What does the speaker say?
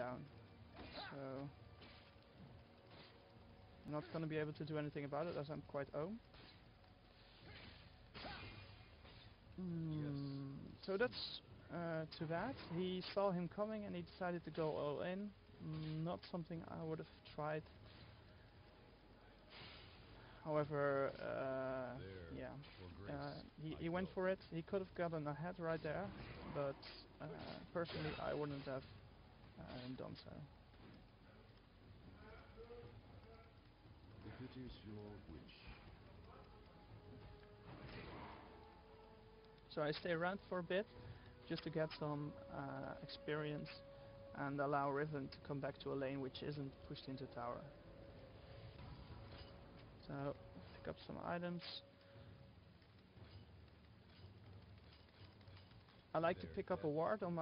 down. So I'm not gonna be able to do anything about it as I'm quite own. Hmm, so that's uh, too bad. He saw him coming and he decided to go all in. Mm, not something I would have tried. However, uh, There, yeah, uh, he, he went for it. He could have gotten ahead right there, but uh, personally I wouldn't have uh, done so. If it is your wish. So I stay around for a bit, just to get some uh, experience and allow Riven to come back to a lane which isn't pushed into tower. So pick up some items. I like to pick up a ward on my